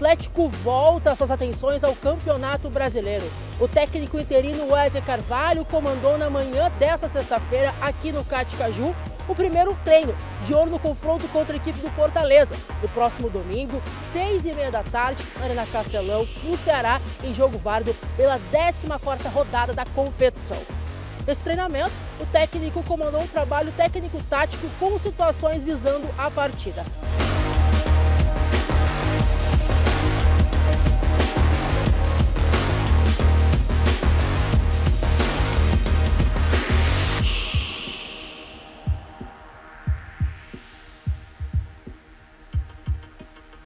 Atlético volta suas atenções ao Campeonato Brasileiro. O técnico interino Wesley Carvalho comandou na manhã desta sexta-feira aqui no Caticaju o primeiro treino, de ouro no confronto contra a equipe do Fortaleza, no próximo domingo, seis e meia da tarde, na Arena Castelão, no Ceará, em jogo válido pela 14ª rodada da competição. Nesse treinamento, o técnico comandou um trabalho técnico-tático com situações visando a partida.